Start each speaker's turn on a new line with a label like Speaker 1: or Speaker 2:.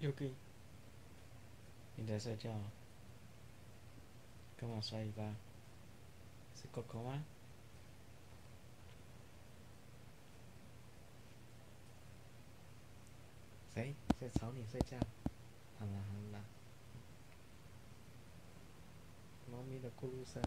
Speaker 1: 又给，你在睡觉？干嘛睡吧巴？是狗狗吗？谁在吵你睡觉？好了好了，猫咪的咕噜声。